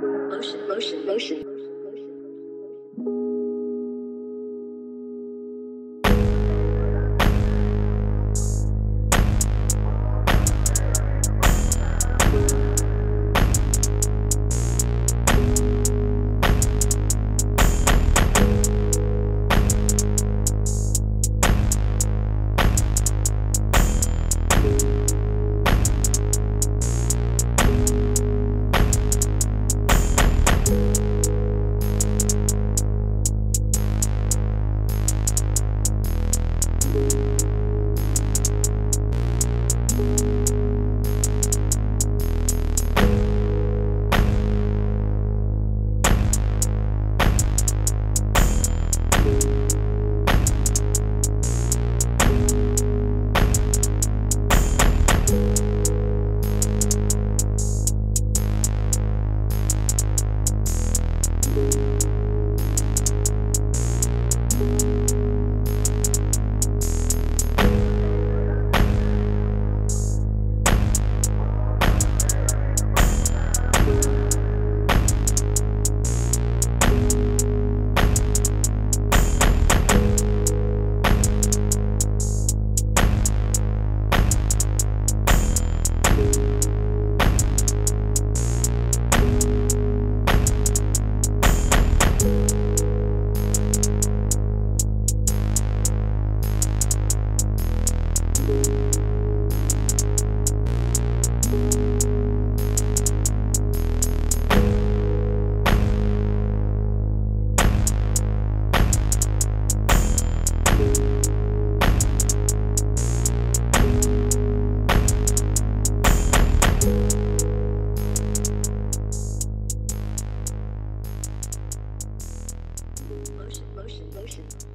Motion, motion, motion. Motion, motion, motion.